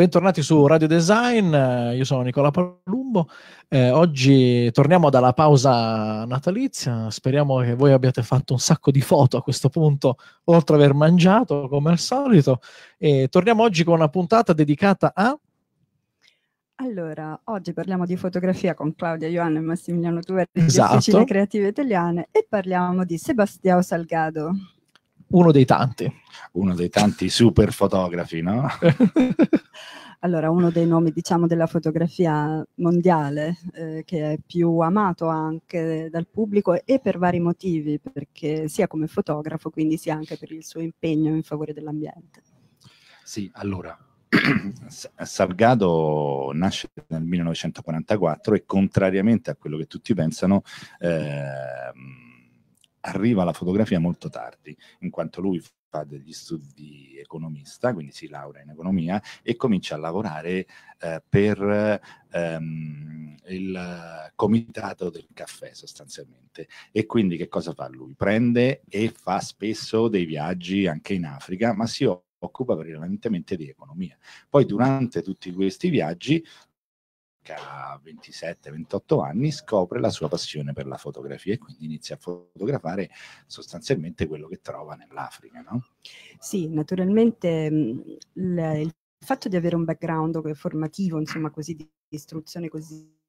Bentornati su Radio Design, io sono Nicola Palumbo. Eh, oggi torniamo dalla pausa natalizia. Speriamo che voi abbiate fatto un sacco di foto a questo punto, oltre ad aver mangiato come al solito. E torniamo oggi con una puntata dedicata a. Allora, oggi parliamo di fotografia con Claudia Ioanna e Massimiliano Tuveri esatto. di Officine Creative Italiane e parliamo di Sebastião Salgado. Uno dei tanti. Uno dei tanti super fotografi, no? allora, uno dei nomi, diciamo, della fotografia mondiale, eh, che è più amato anche dal pubblico e per vari motivi, perché sia come fotografo, quindi sia anche per il suo impegno in favore dell'ambiente. Sì, allora, Salgado nasce nel 1944 e contrariamente a quello che tutti pensano, eh, arriva alla fotografia molto tardi, in quanto lui fa degli studi di economista, quindi si laurea in economia e comincia a lavorare eh, per ehm, il comitato del caffè sostanzialmente. E quindi che cosa fa lui? Prende e fa spesso dei viaggi anche in Africa, ma si occupa prevalentemente di economia. Poi durante tutti questi viaggi 27-28 anni scopre la sua passione per la fotografia e quindi inizia a fotografare sostanzialmente quello che trova nell'Africa. No? Sì, naturalmente il, il fatto di avere un background formativo, insomma così di istruzione così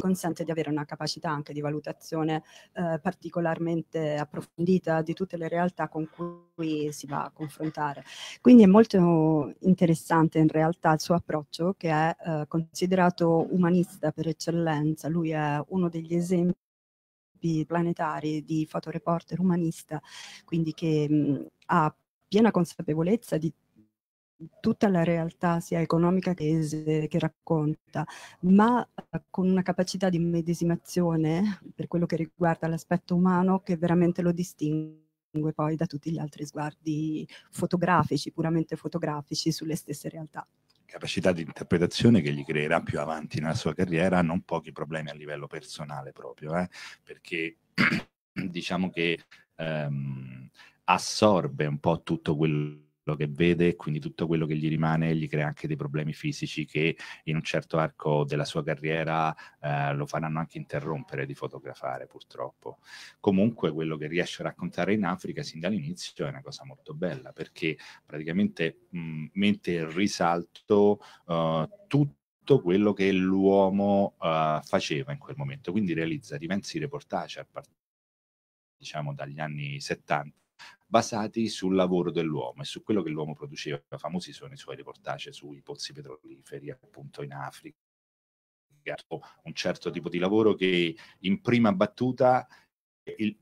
consente di avere una capacità anche di valutazione eh, particolarmente approfondita di tutte le realtà con cui si va a confrontare. Quindi è molto interessante in realtà il suo approccio che è eh, considerato umanista per eccellenza, lui è uno degli esempi planetari di fotoreporter umanista, quindi che mh, ha piena consapevolezza di tutta la realtà sia economica che, che racconta, ma eh, con una capacità di medesimazione per quello che riguarda l'aspetto umano che veramente lo distingue poi da tutti gli altri sguardi fotografici, puramente fotografici sulle stesse realtà. Capacità di interpretazione che gli creerà più avanti nella sua carriera non pochi problemi a livello personale proprio, eh? perché diciamo che ehm, assorbe un po' tutto quello che vede quindi tutto quello che gli rimane gli crea anche dei problemi fisici che in un certo arco della sua carriera eh, lo faranno anche interrompere di fotografare purtroppo. Comunque quello che riesce a raccontare in Africa sin dall'inizio è una cosa molto bella perché praticamente mh, mette in risalto uh, tutto quello che l'uomo uh, faceva in quel momento, quindi realizza diversi reportage a partire diciamo dagli anni 70 basati sul lavoro dell'uomo e su quello che l'uomo produceva. Famosi sono i suoi reportage sui pozzi petroliferi, appunto in Africa, un certo tipo di lavoro che in prima battuta il,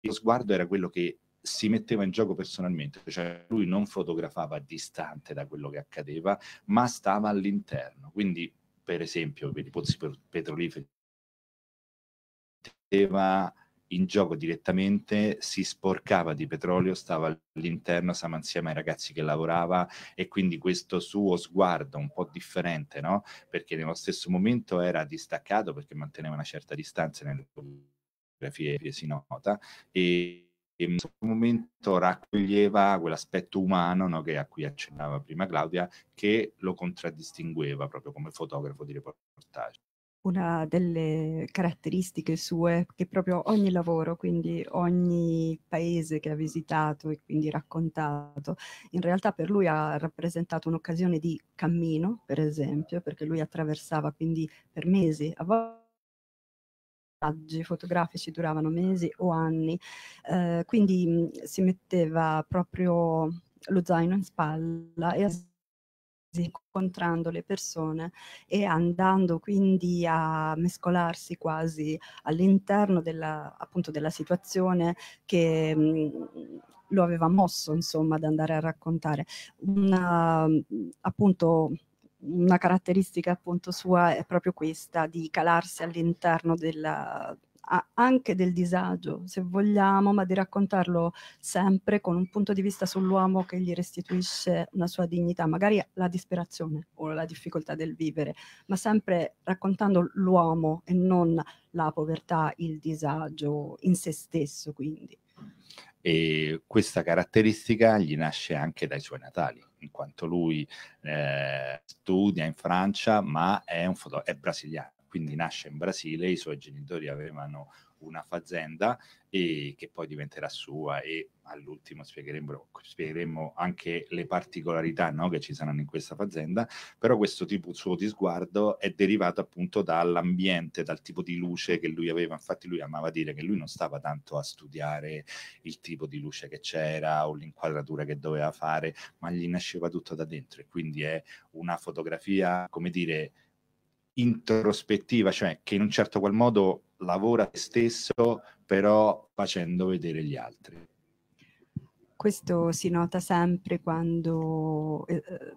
lo sguardo era quello che si metteva in gioco personalmente, cioè lui non fotografava distante da quello che accadeva, ma stava all'interno. Quindi, per esempio, per i pozzi petroliferi poteva in gioco direttamente, si sporcava di petrolio, stava all'interno, stava insieme ai ragazzi che lavorava e quindi questo suo sguardo un po' differente, no? Perché nello stesso momento era distaccato perché manteneva una certa distanza nelle fotografie, si nota, e in questo momento raccoglieva quell'aspetto umano no, che, a cui accennava prima Claudia, che lo contraddistingueva proprio come fotografo di reportage una delle caratteristiche sue che proprio ogni lavoro, quindi ogni paese che ha visitato e quindi raccontato, in realtà per lui ha rappresentato un'occasione di cammino, per esempio, perché lui attraversava quindi per mesi, a volte viaggi fotografici duravano mesi o anni, eh, quindi mh, si metteva proprio lo zaino in spalla e incontrando le persone e andando quindi a mescolarsi quasi all'interno della, appunto, della situazione che mh, mhmm, lo aveva mosso insomma ad andare a raccontare. Una, appunto una caratteristica appunto sua è proprio questa di calarsi all'interno della, anche del disagio, se vogliamo, ma di raccontarlo sempre con un punto di vista sull'uomo che gli restituisce una sua dignità, magari la disperazione o la difficoltà del vivere, ma sempre raccontando l'uomo e non la povertà, il disagio in se stesso, quindi. e questa caratteristica gli nasce anche dai suoi natali, in quanto lui eh, studia in Francia ma è, è brasiliano, quindi nasce in Brasile, i suoi genitori avevano una fazenda e che poi diventerà sua e all'ultimo spiegheremo, spiegheremo anche le particolarità no, che ci saranno in questa fazenda, però questo tipo suo di sguardo è derivato appunto dall'ambiente, dal tipo di luce che lui aveva, infatti lui amava dire che lui non stava tanto a studiare il tipo di luce che c'era o l'inquadratura che doveva fare, ma gli nasceva tutto da dentro e quindi è una fotografia, come dire, introspettiva, cioè che in un certo qual modo lavora te stesso, però facendo vedere gli altri. Questo si nota sempre quando eh, eh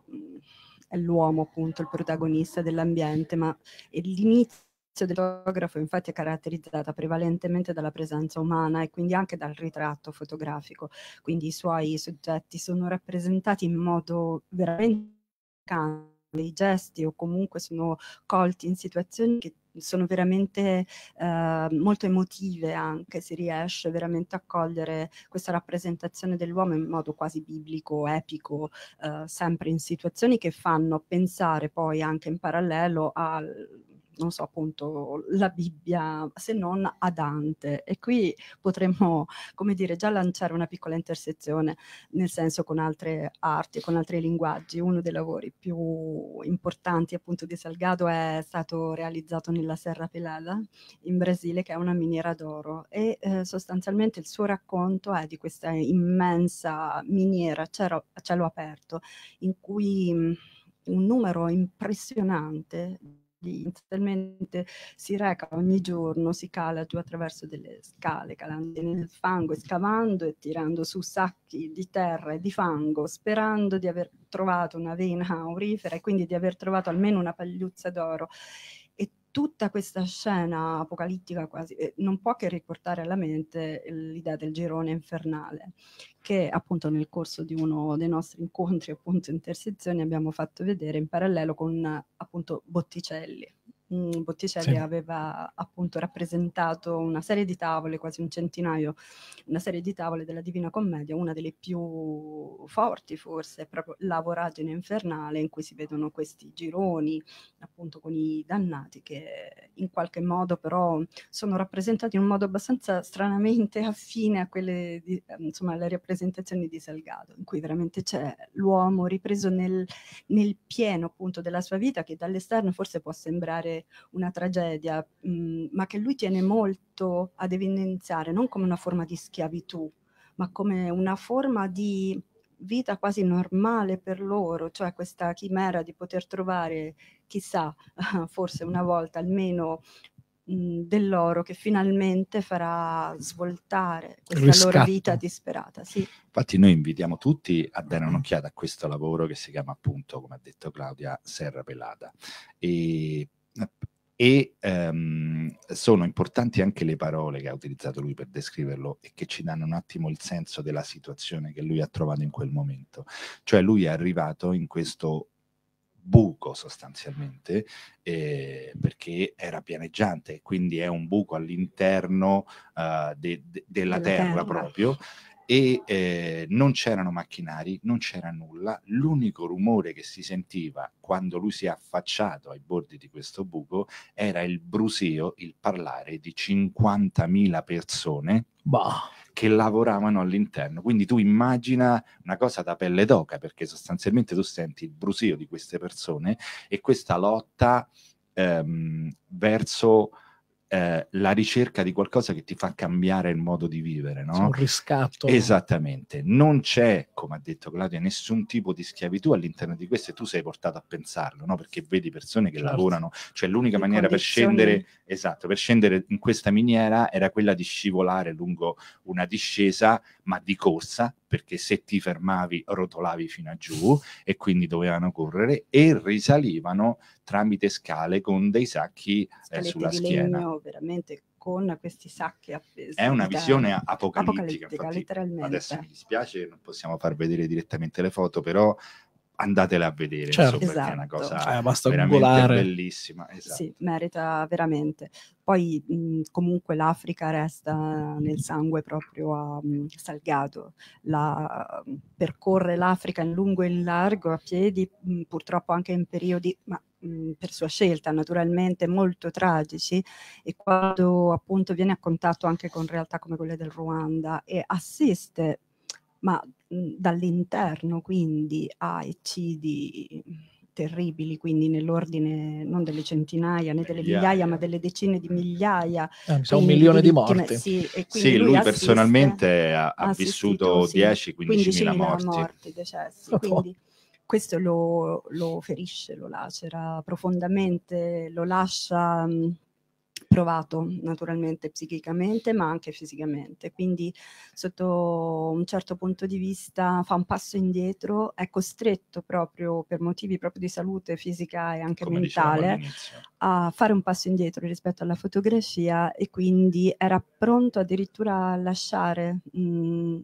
è l'uomo appunto il protagonista dell'ambiente, ma l'inizio del fotografo infatti è caratterizzata prevalentemente dalla presenza umana e quindi anche dal ritratto fotografico, quindi i suoi soggetti sono rappresentati in modo veramente i gesti o comunque sono colti in situazioni che sono veramente eh, molto emotive anche, si riesce veramente a cogliere questa rappresentazione dell'uomo in modo quasi biblico, epico, eh, sempre in situazioni che fanno pensare poi anche in parallelo al non so, appunto, la Bibbia, se non a Dante. E qui potremmo, come dire, già lanciare una piccola intersezione, nel senso con altre arti, con altri linguaggi. Uno dei lavori più importanti appunto di Salgado è stato realizzato nella Serra Pelada in Brasile, che è una miniera d'oro. E eh, sostanzialmente il suo racconto è di questa immensa miniera a cielo, aperto, in cui mh, un numero impressionante inizialmente si reca ogni giorno, si cala giù attraverso delle scale, calando nel fango, scavando e tirando su sacchi di terra e di fango, sperando di aver trovato una vena aurifera e quindi di aver trovato almeno una pagliuzza d'oro tutta questa scena apocalittica quasi eh, non può che riportare alla mente l'idea del girone infernale che appunto nel corso di uno dei nostri incontri appunto intersezioni abbiamo fatto vedere in parallelo con appunto Botticelli mh, Botticelli sì. aveva appunto rappresentato una serie di tavole, quasi un centinaio, una serie di tavole della Divina Commedia, una delle più forti forse, proprio la voragine infernale in cui si vedono questi gironi appunto con i dannati che in qualche modo però sono rappresentati in un modo abbastanza stranamente affine a quelle, di, insomma, alle rappresentazioni di Salgado, in cui veramente c'è l'uomo ripreso nel, nel pieno appunto della sua vita che dall'esterno forse può sembrare una tragedia, mh, mm, ma che lui tiene molto ad evidenziare, non come una forma di schiavitù, ma come una forma di vita quasi normale per loro, cioè questa chimera di poter trovare, chissà, forse una volta almeno mm, dell'oro che finalmente farà svoltare questa Riscatto. loro vita disperata. Sì. Infatti noi invitiamo tutti a dare un'occhiata a questo lavoro che si chiama appunto, come ha detto Claudia, Serra Pelata. E e um, sono importanti anche le parole che ha utilizzato lui per descriverlo e che ci danno un attimo il senso della situazione che lui ha trovato in quel momento. Cioè lui è arrivato in questo buco sostanzialmente eh, perché era pianeggiante, quindi è un buco all'interno uh, de, de, della terra, terra proprio e eh, non c'erano macchinari, non c'era nulla, l'unico rumore che si sentiva quando lui si è affacciato ai bordi di questo buco era il brusio, il parlare di 50.000 persone bah. che lavoravano all'interno. Quindi tu immagina una cosa da pelle d'oca, perché sostanzialmente tu senti il brusio di queste persone e questa lotta ehm, verso eh, la ricerca di qualcosa che ti fa cambiare il modo di vivere, no? Un riscatto. Esattamente. Non c'è, come ha detto Claudia, nessun tipo di schiavitù all'interno di questo e tu sei portato a pensarlo, no? Perché vedi persone che certo. lavorano, cioè l'unica Le maniera condizioni... per scendere, esatto, per scendere in questa miniera era quella di scivolare lungo una discesa, ma di corsa, perché se ti fermavi rotolavi fino a giù e quindi dovevano correre e risalivano tramite scale con dei sacchi eh, sulla schiena. Legno, veramente con questi sacchi appesi. È una visione apocalittica, apocalittica Infatti, Adesso mi dispiace, non possiamo far vedere direttamente le foto, però andatele a vedere, Certo. insomma, perché è una Esatto. cosa Eh, basta veramente googolare. bellissima. Esatto. Sì, merita veramente. Poi mh, comunque l'Africa resta nel sangue proprio a mh, Salgado. La, percorre l'Africa in lungo e in largo a piedi, mh, purtroppo anche in periodi, ma per sua scelta naturalmente, molto tragici e quando appunto viene a contatto anche con realtà come quelle del Ruanda e assiste ma mh, dall'interno quindi a eccidi terribili, quindi nell'ordine non delle centinaia né delle Migliaia. migliaia, ma delle decine di migliaia. Eh, un milione di morti. Sì, e quindi Sì, lui, assiste- personalmente ha, ha vissuto assistito, sì, 10-15 mila morti. decessi. Oh. Quindi questo lo, lo ferisce, lo lacera profondamente, lo lascia mh, provato naturalmente psichicamente ma anche fisicamente. Quindi sotto un certo punto di vista fa un passo indietro, è costretto proprio per motivi proprio di salute fisica e anche Come mentale a fare un passo indietro rispetto alla fotografia e quindi era pronto addirittura a lasciare mh,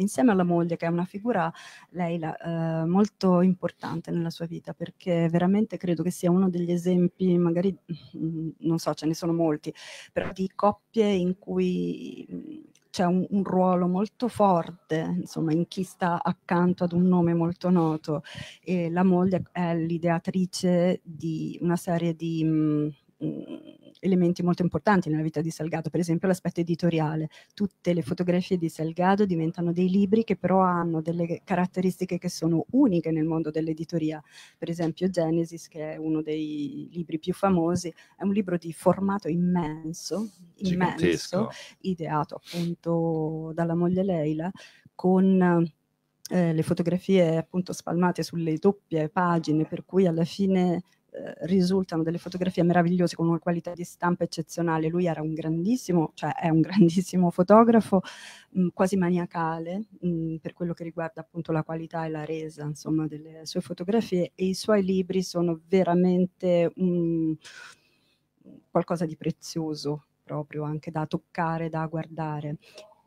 insieme alla moglie che è una figura Leila eh, molto importante nella sua vita perché veramente credo che sia uno degli esempi magari mh, non so ce ne sono molti però di coppie in cui mh, c'è un, un ruolo molto forte insomma in chi sta accanto ad un nome molto noto. E la moglie è l'ideatrice di una serie di mh, mh, elementi molto importanti nella vita di Salgado, per esempio l'aspetto editoriale. Tutte le fotografie di Salgado diventano dei libri che però hanno delle caratteristiche che sono uniche nel mondo dell'editoria. Per esempio Genesis, che è uno dei libri più famosi, è un libro di formato immenso, immenso, ideato appunto dalla moglie Leila, con eh, le fotografie appunto spalmate sulle doppie pagine, per cui alla fine risultano delle fotografie meravigliose con una qualità di stampa eccezionale. Lui era un grandissimo, cioè è un grandissimo fotografo, mh, quasi maniacale mh, per quello che riguarda appunto la qualità e la resa, insomma, delle sue fotografie e i suoi libri sono veramente un- qualcosa di prezioso proprio anche da toccare, da guardare.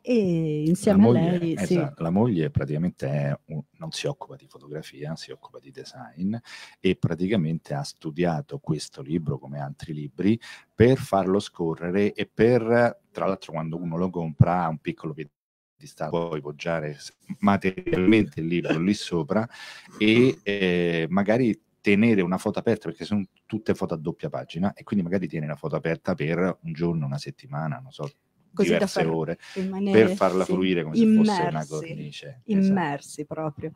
E insieme la a moglie, lei, sì, esatto, la moglie praticamente un- non si occupa di fotografia, si occupa di design e praticamente ha studiato questo libro come altri libri per farlo scorrere e per, tra l'altro quando uno lo compra ha un piccolo piedistallo, puoi poggiare materialmente il libro lì sopra e eh, magari tenere una foto aperta perché sono tutte foto a doppia pagina e quindi magari tieni la foto aperta per un giorno, una settimana, non so, Così diverse far ore per farla sì, fruire come se fosse una immersi, cornice. Esatto. immersi proprio.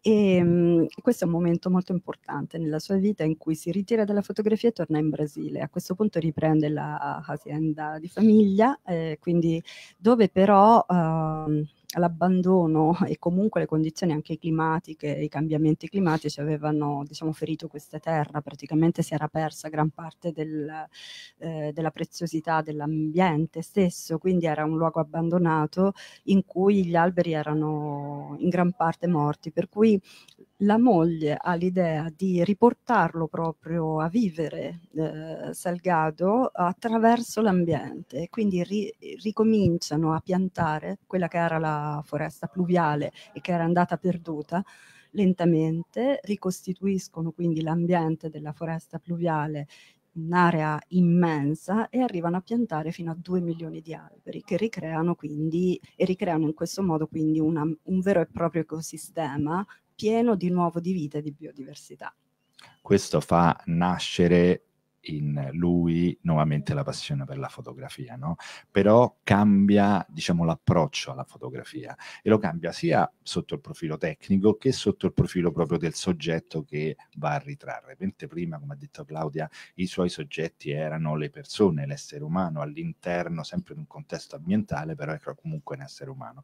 E mh, questo è un momento molto importante nella sua vita in cui si ritira dalla fotografia e torna in Brasile. A questo punto riprende la azienda di famiglia, eh, quindi dove però ehm, l'abbandono e comunque le condizioni anche climatiche, i cambiamenti climatici avevano diciamo, ferito questa terra, praticamente si era persa gran parte del, eh, della preziosità dell'ambiente stesso, quindi era un luogo abbandonato in cui gli alberi erano in gran parte morti, per cui la moglie ha l'idea di riportarlo proprio a vivere eh, Salgado attraverso l'ambiente e quindi ri- ricominciano a piantare quella che era la foresta pluviale e che era andata perduta lentamente, ricostituiscono quindi l'ambiente della foresta pluviale un'area immensa e arrivano a piantare fino a 2 milioni di alberi che ricreano quindi e ricreano in questo modo quindi una- un vero e proprio ecosistema pieno di nuovo di vita e di biodiversità. Questo fa nascere in lui nuovamente la passione per la fotografia, no? Però cambia, diciamo, l'approccio alla fotografia e lo cambia sia sotto il profilo tecnico che sotto il profilo proprio del soggetto che va a ritrarre. Mentre prima, come ha detto Claudia, i suoi soggetti erano le persone, l'essere umano all'interno sempre di un contesto ambientale, però era comunque un essere umano.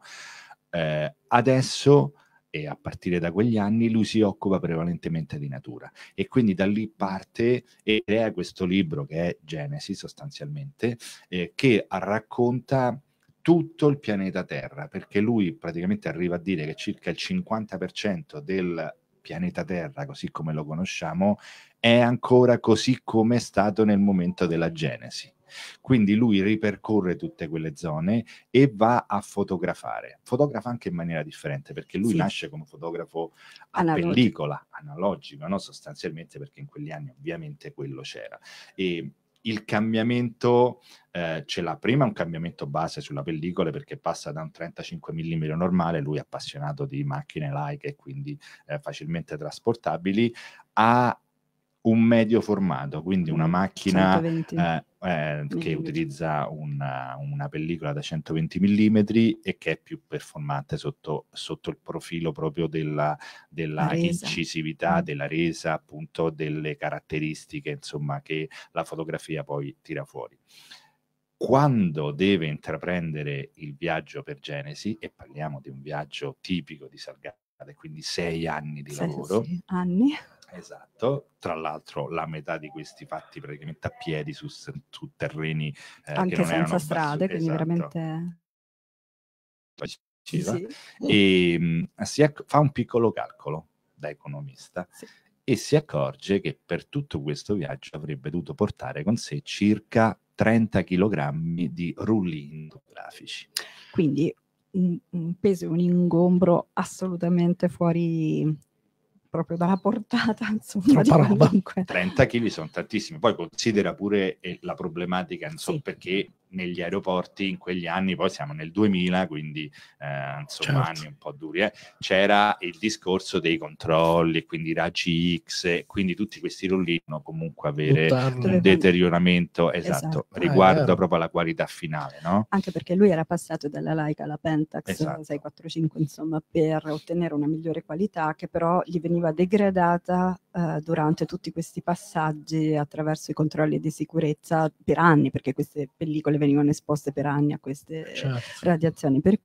Eh, adesso e a partire da quegli anni lui si occupa prevalentemente di natura. E quindi da lì parte e crea questo libro che è Genesi sostanzialmente eh, che racconta tutto il pianeta Terra perché lui praticamente arriva a dire che circa il 50% del pianeta Terra, così come lo conosciamo, è ancora così come è stato nel momento della Genesi. Quindi lui ripercorre tutte quelle zone e va a fotografare. Fotografa anche in maniera differente perché lui sì. nasce come fotografo a Analogico. pellicola, analogico, no? sostanzialmente perché in quegli anni ovviamente quello c'era. E il cambiamento eh, ce l'ha prima un cambiamento base sulla pellicola perché passa da un 35 mm normale, lui è appassionato di macchine like e quindi eh, facilmente trasportabili, a un medio formato, quindi una macchina eh, eh, che utilizza una, una, pellicola da 120 mm e che è più performante sotto, sotto il profilo proprio della, della incisività, mm. della resa, appunto delle caratteristiche insomma che la fotografia poi tira fuori. Quando deve intraprendere il viaggio per Genesi, e parliamo di un viaggio tipico di Salgado, quindi sei anni di lavoro. Sì, anni Esatto, tra l'altro la metà di questi fatti praticamente a piedi su, su terreni eh, anche senza strade, quindi esatto. veramente sì, e mh, si acc- fa un piccolo calcolo da economista sì. e si accorge che per tutto questo viaggio avrebbe dovuto portare con sé circa 30 kg di rullini fotografici. Quindi un, un peso e un ingombro assolutamente fuori proprio dalla portata, insomma, di qualunque. 30 kg sono tantissimi, poi considera pure eh, la problematica, insomma, sì. perché negli aeroporti in quegli anni, poi siamo nel 2000, quindi eh, insomma certo. anni un po' duri, eh, c'era il discorso dei controlli, quindi raggi X, quindi tutti questi rollini comunque avere Buttarlo. un deterioramento esatto, esatto. riguardo ah, proprio alla qualità finale. No? Anche perché lui era passato dalla Leica alla Pentax esatto. 645, insomma, per ottenere una migliore qualità che però gli veniva degradata eh, durante tutti questi passaggi attraverso i controlli di sicurezza per anni, perché queste pellicole venivano esposte per anni a queste certo. radiazioni. Per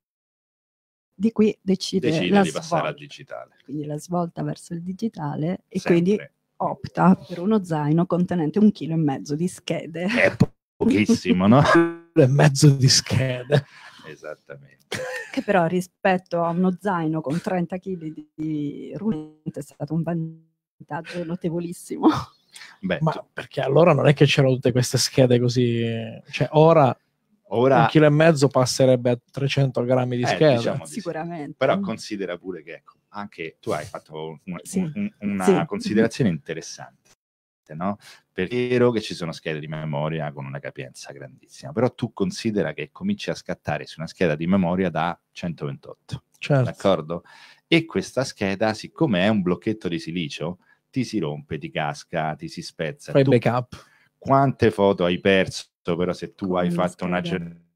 di qui decide, decide di svolta, passare al digitale. Quindi la svolta verso il digitale e Sempre. quindi opta per uno zaino contenente un chilo e mezzo di schede. È pochissimo, no? e mezzo di schede. Esattamente. Che però rispetto a uno zaino con 30 kg di rulente è stato un vantaggio notevolissimo. Beh, Ma perché allora non è che c'erano tutte queste schede così, cioè ora, ora... un chilo e mezzo passerebbe a 300 grammi di eh, scheda. Diciamo di Sicuramente. Sì. Però considera pure che ecco, anche tu hai fatto una, sì. un, una sì. considerazione interessante. No? Perché è vero che ci sono schede di memoria con una capienza grandissima, però tu considera che cominci a scattare su una scheda di memoria da 128, certo. d'accordo? E questa scheda, siccome è un blocchetto di silicio, ti si rompe, ti casca, ti si spezza. Fai tu, backup. Quante foto hai perso, però se tu Come hai fatto una,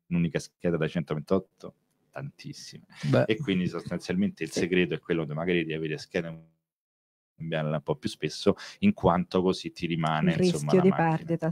un'unica scheda da 128? Tantissime. Beh. E quindi sostanzialmente il segreto è quello di magari di avere schede un po' più spesso, in quanto così ti rimane il insomma, rischio di macchina. perdita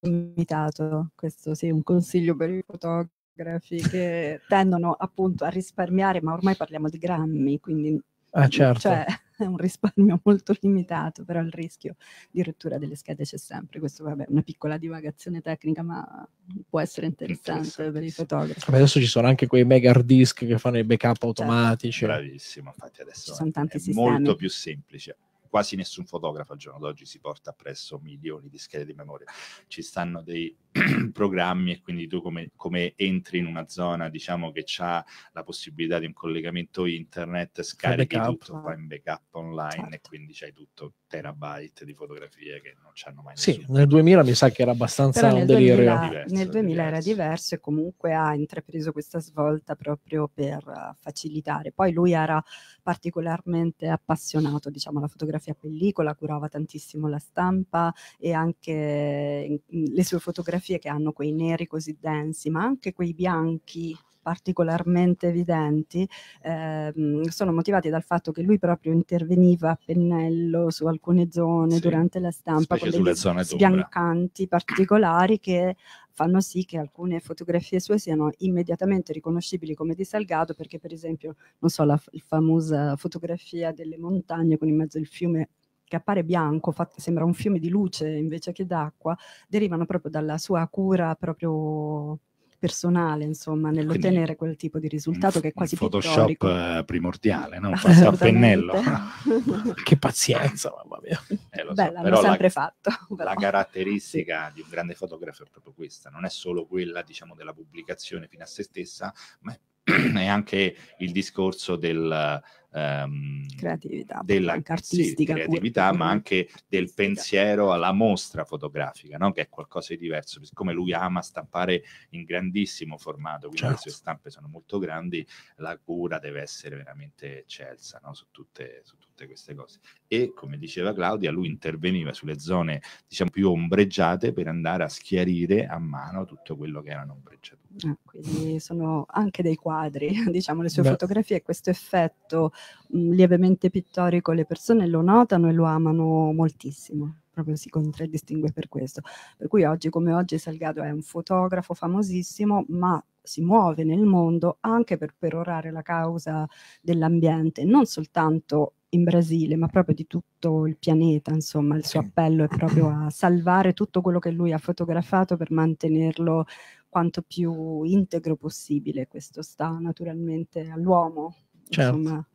limitato. Questo sì, un consiglio per i fotografi che tendono appunto a risparmiare, ma ormai parliamo di grammi, quindi ah, certo. cioè, è un risparmio molto limitato, però il rischio di rottura delle schede c'è sempre. Questo vabbè, è una piccola divagazione tecnica, ma può essere interessante per i fotografi. Vabbè, adesso ci sono anche quei mega hard disk che fanno i backup certo. automatici. Certo. Bravissimo, infatti adesso ci sono tanti è sistemi. molto più semplice quasi nessun fotografo al giorno d'oggi si porta appresso milioni di schede di memoria. Ci stanno dei programmi e quindi tu come, come, entri in una zona diciamo che ha la possibilità di un collegamento internet, scarichi tutto, fai in backup online certo. e quindi c'hai tutto terabyte di fotografie che non c'hanno mai Sì, nel 2000 mi sa che era abbastanza un delirio. 2000, diverso, nel 2000 diverso. era diverso e comunque ha intrapreso questa svolta proprio per facilitare. Poi lui era particolarmente appassionato, diciamo, alla fotografia a pellicola, curava tantissimo la stampa e anche le sue fotografie che hanno quei neri così densi, ma anche quei bianchi particolarmente evidenti ehm, sono motivati dal fatto che lui proprio interveniva a pennello su alcune zone sì, durante la stampa con degli sbiancanti particolari che fanno sì che alcune fotografie sue siano immediatamente riconoscibili come di Salgado perché per esempio non so la, la famosa fotografia delle montagne con in mezzo il fiume che appare bianco, fatto, sembra un fiume di luce invece che d'acqua, derivano proprio dalla sua cura proprio personale, insomma, nell'ottenere quel tipo di risultato che è quasi Photoshop pittorico. eh, primordiale, no? Passo a pennello. Che pazienza, mamma mia. Eh, so, Beh, l'hanno però la- sempre fatto. la però. caratteristica di un grande fotografo è proprio questa, non è solo quella, diciamo, della pubblicazione fino a se stessa, ma è è anche il discorso del, ehm, creatività, della anche sì, artistica. pure, creatività, ma me. anche del pensiero alla mostra fotografica, no? che è qualcosa di diverso. Siccome lui ama stampare in grandissimo formato, quindi le Certo. sue stampe sono molto grandi, la cura deve essere veramente eccelsa no? su, tutte, su tutte queste cose. E come diceva Claudia, lui interveniva sulle zone diciamo più ombreggiate per andare a schiarire a mano tutto quello che erano ombreggiature. Ah, quindi sono anche dei quadri, diciamo, le sue Beh. fotografie, questo effetto mh, lievemente pittorico, le persone lo notano e lo amano moltissimo, proprio si contraddistingue per questo. Per cui oggi come oggi Salgado è un fotografo famosissimo, ma si muove nel mondo anche per perorare la causa dell'ambiente, non soltanto in Brasile, ma proprio di tutto il pianeta, insomma, il suo appello è proprio a salvare tutto quello che lui ha fotografato per mantenerlo quanto più integro possibile. Questo sta naturalmente all'uomo, Certo. insomma,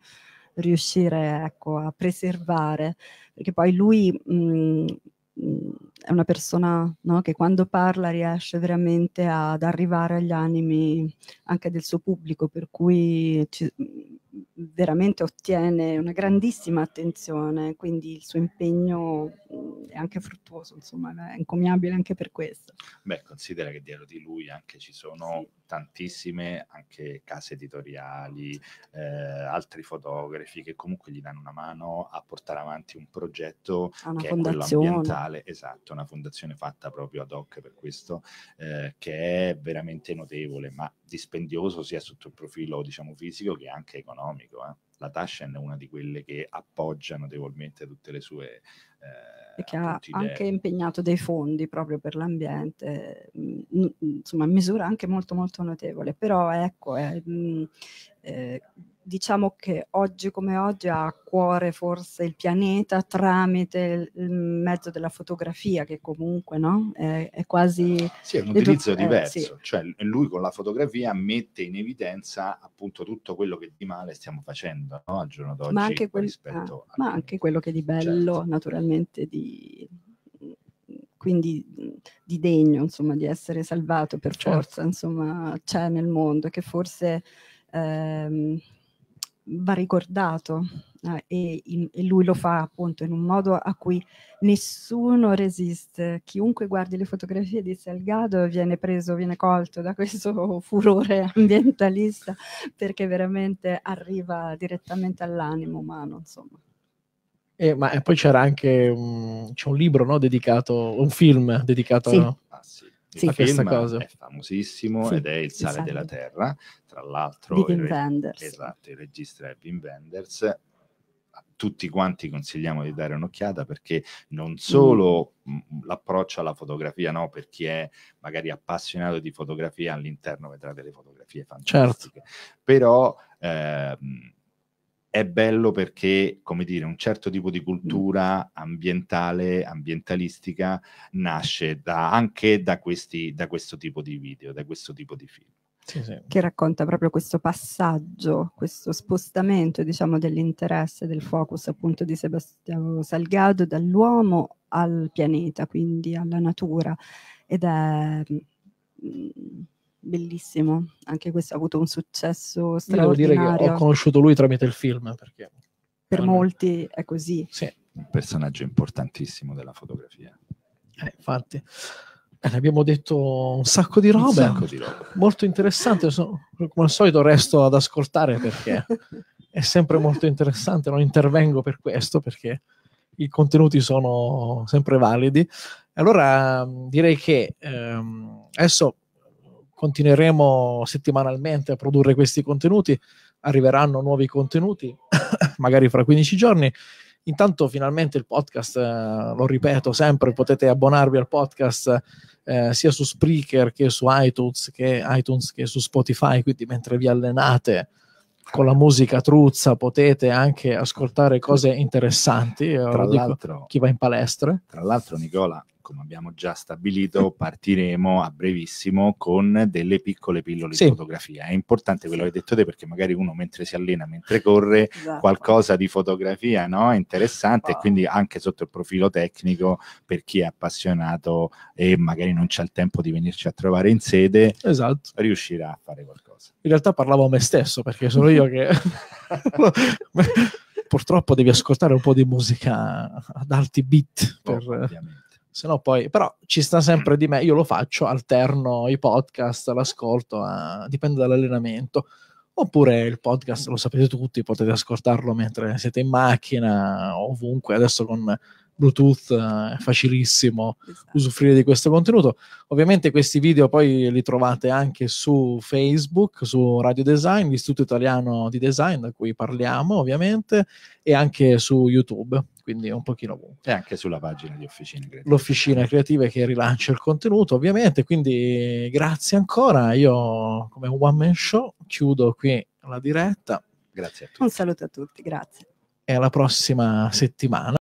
riuscire ecco, a preservare, perché poi lui mh, mh, è una persona no, che quando parla riesce veramente ad arrivare agli animi anche del suo pubblico, per cui ci- veramente ottiene una grandissima attenzione, quindi il suo impegno mh, è anche fruttuoso, insomma, è encomiabile anche per questo. Beh, considera che dietro di lui anche ci sono Sì. tantissime anche case editoriali, eh, altri fotografi che comunque gli danno una mano a portare avanti un progetto che è quello fondazione. ambientale, esatto, una fondazione fatta proprio ad hoc per questo, eh, che è veramente notevole, ma dispendioso sia sotto il profilo, diciamo, fisico che anche economico. eh. La Taschen è una di quelle che appoggia notevolmente tutte le sue... eh, e che ha idee. anche impegnato dei fondi proprio per l'ambiente, mh, n- insomma, misura anche molto molto notevole, però ecco, è, mh, eh, diciamo che oggi come oggi ha a cuore forse il pianeta tramite il mezzo della fotografia, che comunque no? è, è quasi... Sì, è un utilizzo eh, diverso, sì. cioè lui con la fotografia mette in evidenza appunto tutto quello che di male stiamo facendo no? al giorno d'oggi ma anche, quel- rispetto ah, ma anche quello che di bello, Certo. naturalmente, di, quindi di degno, insomma, di essere salvato per Certo. forza, insomma, c'è nel mondo che forse ehm, va ricordato eh, e, in- e lui lo fa appunto in un modo a cui nessuno resiste. Chiunque guardi le fotografie di Salgado viene preso, viene colto da questo furore ambientalista perché veramente arriva direttamente all'animo umano, insomma. E, ma e poi c'era anche un, c'è un libro no, dedicato, un film dedicato Sì. a- Ah, sì. Sì. Film cosa. è famosissimo Sì, ed è Il sale della terra, tra l'altro il re- esatto, il regista è Wim Wenders. Tutti quanti consigliamo di dare un'occhiata perché non solo Mm. mh, l'approccio alla fotografia, no, per chi è magari appassionato di fotografia, all'interno vedrà delle fotografie fantastiche, però ehm, è bello perché, come dire, un certo tipo di cultura ambientale, ambientalistica, nasce da- anche da, questi, da questo tipo di video, da questo tipo di film. sì, sì. che racconta proprio questo passaggio, questo spostamento, diciamo, dell'interesse, del focus appunto di Sebastiano Salgado dall'uomo al pianeta, quindi alla natura. Ed è mm, bellissimo. Anche questo ha avuto un successo Io devo dire che straordinario. ho conosciuto lui tramite il film perché per molti è così. sì, Un personaggio importantissimo della fotografia. eh, infatti Eh, ne abbiamo detto un sacco di robe sacco di roba. molto interessante so- come al solito resto ad ascoltare perché è sempre molto interessante non intervengo per questo perché i contenuti sono sempre validi allora direi che ehm, adesso continueremo settimanalmente a produrre questi contenuti arriveranno nuovi contenuti magari fra 15 giorni. Intanto finalmente il podcast eh, lo ripeto sempre potete abbonarvi al podcast eh, sia su Spreaker che su iTunes che, iTunes che su Spotify quindi mentre vi allenate con la musica truzza potete anche ascoltare cose interessanti. Tra l'altro, chi va in palestra. tra l'altro, Nicola, come abbiamo già stabilito, partiremo a brevissimo con delle piccole pillole Sì. di fotografia. È importante quello che hai detto te perché magari uno mentre si allena, mentre corre, Esatto. qualcosa di fotografia no? interessante e Ah. quindi anche sotto il profilo tecnico per chi è appassionato e magari non c'è il tempo di venirci a trovare in sede, Esatto. riuscirà a fare qualcosa. In realtà parlavo a me stesso perché sono io che purtroppo devi ascoltare un po' di musica ad alti beat per, Ovviamente. Se no poi però ci sta sempre di me io lo faccio alterno i podcast l'ascolto a- dipende dall'allenamento. Oppure il podcast lo sapete tutti potete ascoltarlo mentre siete in macchina ovunque. Adesso con Bluetooth eh, è facilissimo Esatto. usufruire di questo contenuto. Ovviamente questi video poi li trovate anche su Facebook, su Radio Design, l'Istituto Italiano di Design da cui parliamo ovviamente, e anche su YouTube, quindi un pochino ovunque. E anche sulla pagina di Officine Creative. L'officina creativa che rilancia il contenuto ovviamente, quindi grazie ancora. Io come un one man show chiudo qui la diretta Grazie a tutti. Un saluto a tutti, grazie. e alla prossima settimana.